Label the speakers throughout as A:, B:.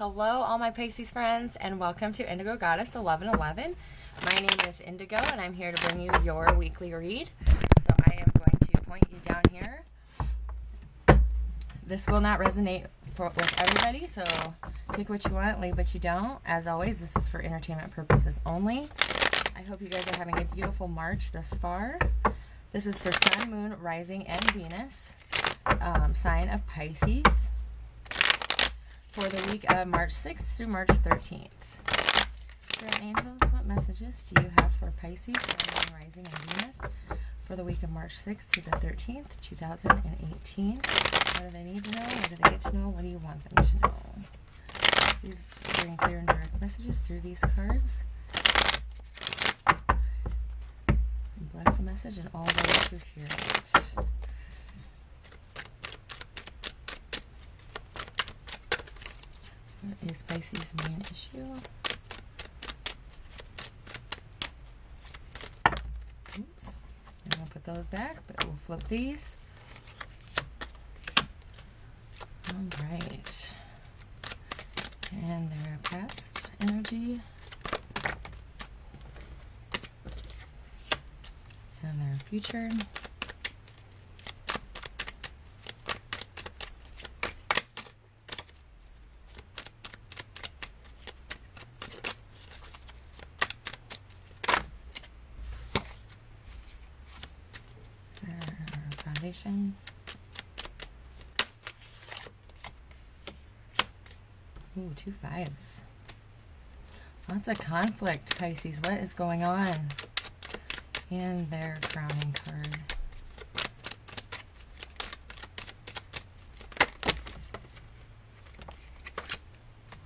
A: Hello, all my Pisces friends, and welcome to Indigo Goddess 1111. My name is Indigo, and I'm here to bring you your weekly read. So I am going to point you down here. This will not resonate for, with everybody, so take what you want, leave what you don't. As always, this is for entertainment purposes only. I hope you guys are having a beautiful March thus far. This is for Sun, Moon, Rising, and Venus, um, sign of Pisces for the week of March 6th through March 13th. Spirit Angels, what messages do you have for Pisces, Sun, Rising, and Venus for the week of March 6th to the 13th, 2018? What do they need to know? What do they get to know? What do you want them to know? Please bring clear and direct messages through these cards. And Bless the message and all those who hear it. What is Pisces' main issue? Oops. I'm going to put those back, but we'll flip these. All right. And their past energy. And their future. Ooh, two fives. Lots of conflict, Pisces. What is going on? in their crowning card.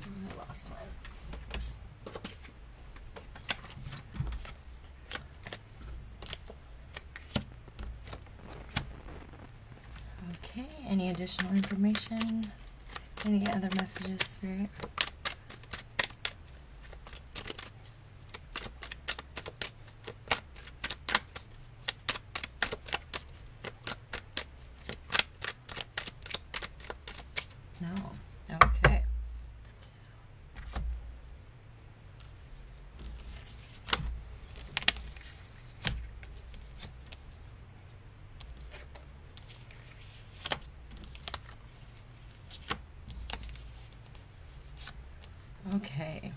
A: I lost one. Okay, any additional information? Any other messages, Spirit? No. Okay. Okay.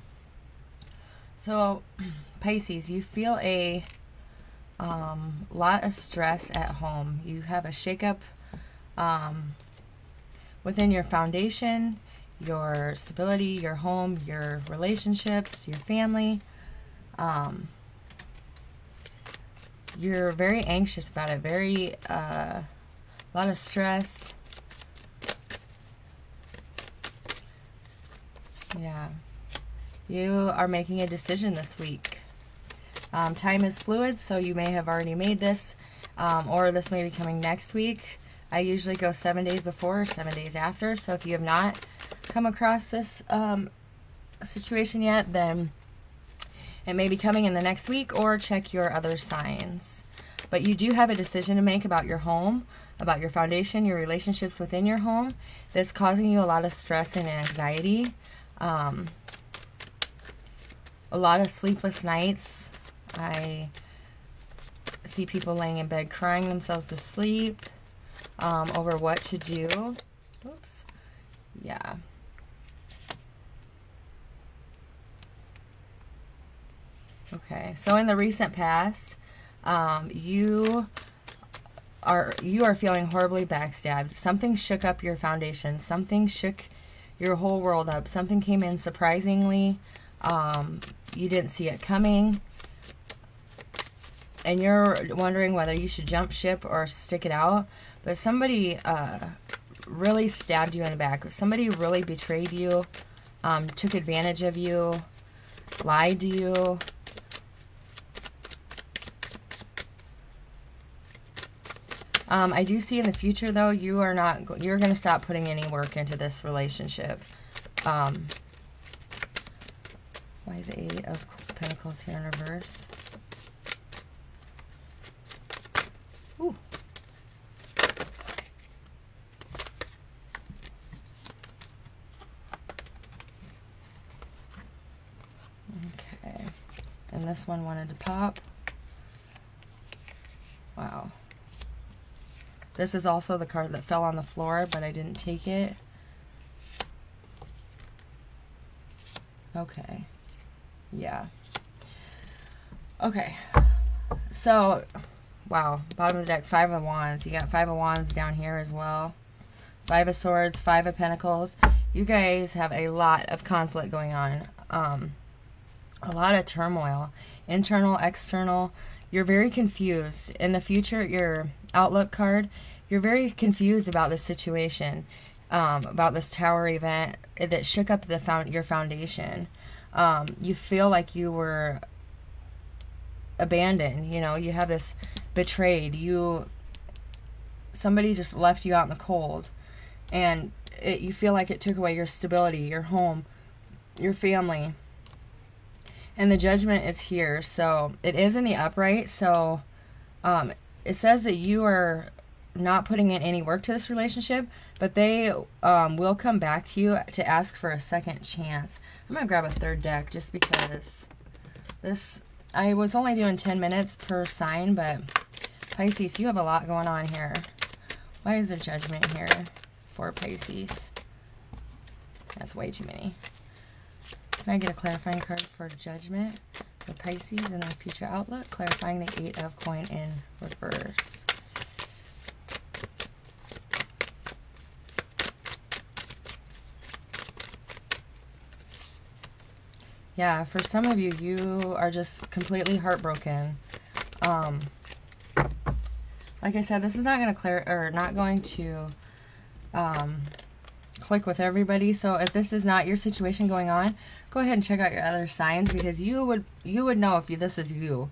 A: So, Pisces, you feel a um, lot of stress at home. You have a shakeup um, within your foundation, your stability, your home, your relationships, your family. Um, you're very anxious about it. Very, uh, a lot of stress. Yeah. You are making a decision this week. Um, time is fluid, so you may have already made this, um, or this may be coming next week. I usually go seven days before or seven days after, so if you have not come across this um, situation yet, then it may be coming in the next week, or check your other signs. But you do have a decision to make about your home, about your foundation, your relationships within your home, that's causing you a lot of stress and anxiety. Um, a lot of sleepless nights. I see people laying in bed crying themselves to sleep um, over what to do. Oops. Yeah. Okay, so in the recent past, um, you are you are feeling horribly backstabbed. Something shook up your foundation. Something shook your whole world up. Something came in surprisingly. Um, you didn't see it coming. And you're wondering whether you should jump ship or stick it out. But somebody uh, really stabbed you in the back. Somebody really betrayed you, um, took advantage of you, lied to you. Um, I do see in the future, though, you are not, you're going to stop putting any work into this relationship. Um, why is eight of pentacles here in reverse? Ooh. Okay. And this one wanted to pop. Wow. This is also the card that fell on the floor, but I didn't take it. Okay. Yeah. Okay. So, wow. Bottom of the deck, Five of Wands. You got Five of Wands down here as well. Five of Swords, Five of Pentacles. You guys have a lot of conflict going on. Um, a lot of turmoil. Internal, external. You're very confused. In the future, your Outlook card, you're very confused about this situation, um, about this tower event that shook up the found your foundation. Um, you feel like you were abandoned. You know, you have this betrayed. You somebody just left you out in the cold, and it, you feel like it took away your stability, your home, your family. And the judgment is here, so it is in the upright. So um, it says that you are not putting in any work to this relationship, but they um, will come back to you to ask for a second chance. I'm going to grab a third deck just because this, I was only doing 10 minutes per sign, but Pisces, you have a lot going on here. Why is the judgment here for Pisces? That's way too many. Can I get a clarifying card for judgment for Pisces and their future outlook? Clarifying the Eight of Coin in reverse. Yeah, for some of you, you are just completely heartbroken. Um, like I said, this is not going to clear, or not going to um, click with everybody. So if this is not your situation going on, go ahead and check out your other signs because you would you would know if you, this is you.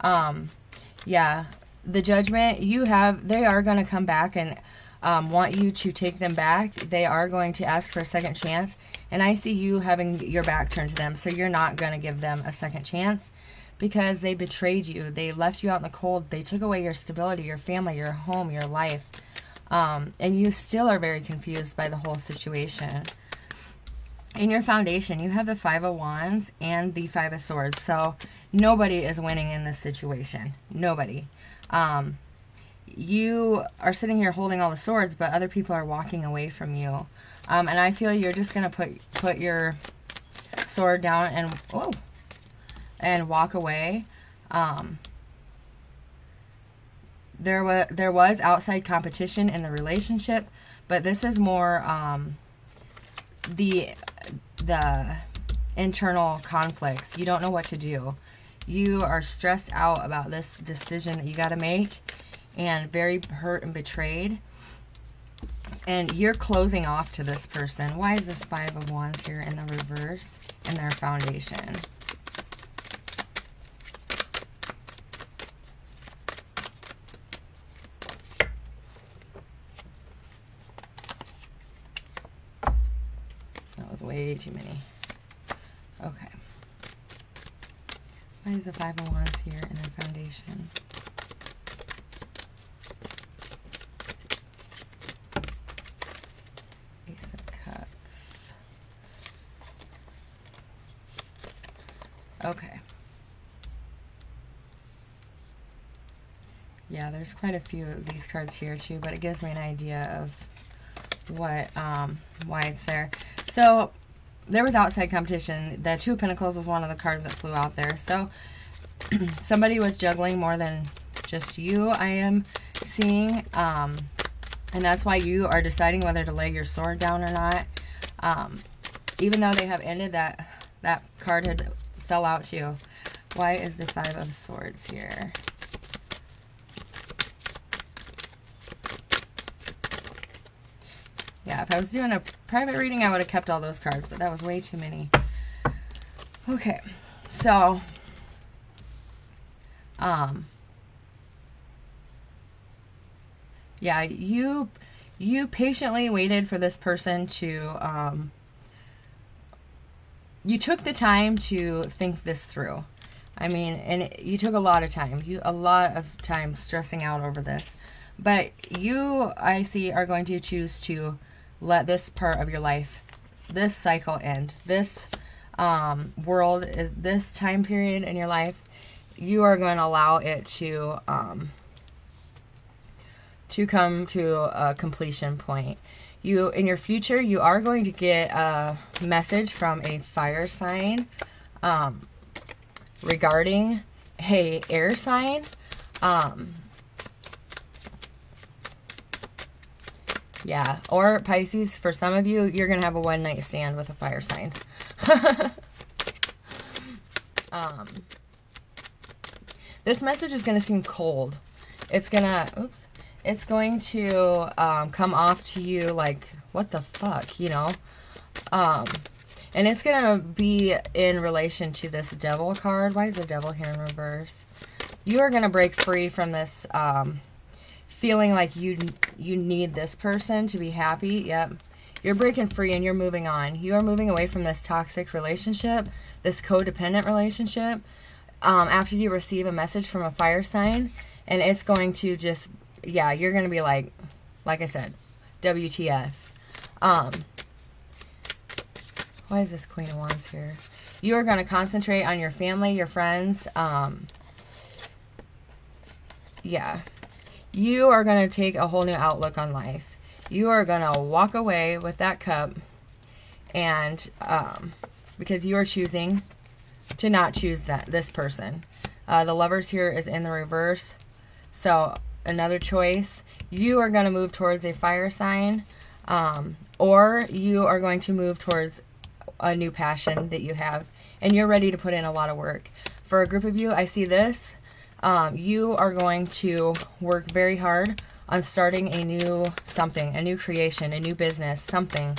A: Um, yeah, the judgment you have, they are going to come back and um, want you to take them back. They are going to ask for a second chance and I see you having your back turned to them, so you're not going to give them a second chance because they betrayed you. They left you out in the cold. They took away your stability, your family, your home, your life. Um, and you still are very confused by the whole situation. In your foundation, you have the Five of Wands and the Five of Swords. So nobody is winning in this situation. Nobody. Um, you are sitting here holding all the swords, but other people are walking away from you. Um, and I feel you're just to put put your sword down and oh, and walk away. Um, there was there was outside competition in the relationship, but this is more um, the the internal conflicts. You don't know what to do. You are stressed out about this decision that you got to make, and very hurt and betrayed and you're closing off to this person. Why is this Five of Wands here in the reverse in their foundation? That was way too many. Okay. Why is the Five of Wands here in their foundation? Okay. Yeah, there's quite a few of these cards here too, but it gives me an idea of what, um, why it's there. So, there was outside competition. The Two of Pentacles was one of the cards that flew out there. So, somebody was juggling more than just you, I am seeing. Um, and that's why you are deciding whether to lay your sword down or not. Um, even though they have ended that, that card had fell out too. Why is the Five of Swords here? Yeah, if I was doing a private reading, I would have kept all those cards, but that was way too many. Okay, so, um, yeah, you, you patiently waited for this person to, um, you took the time to think this through. I mean, and it, you took a lot of time. You a lot of time stressing out over this. But you, I see, are going to choose to let this part of your life, this cycle end. This um, world is this time period in your life, you are going to allow it to um, to come to a completion point. You in your future, you are going to get a message from a fire sign um, regarding a air sign. Um, yeah, or Pisces. For some of you, you're gonna have a one night stand with a fire sign. um, this message is going to seem cold. It's going to, oops, it's going to um, come off to you like, what the fuck, you know? Um, and it's going to be in relation to this devil card. Why is the devil here in reverse? You are going to break free from this um, feeling like you you need this person to be happy. Yep. You're breaking free and you're moving on. You are moving away from this toxic relationship, this codependent relationship um, after you receive a message from a fire sign, and it's going to just, yeah, you're going to be like, like I said, WTF. Um, why is this Queen of Wands here? You are going to concentrate on your family, your friends. Um, yeah. You are going to take a whole new outlook on life. You are going to walk away with that cup and um, because you are choosing to not choose that this person. Uh, the lovers here is in the reverse. So another choice. You are going to move towards a fire sign. Um, or you are going to move towards a new passion that you have. And you're ready to put in a lot of work. For a group of you, I see this. Um, you are going to work very hard on starting a new something, a new creation, a new business, something.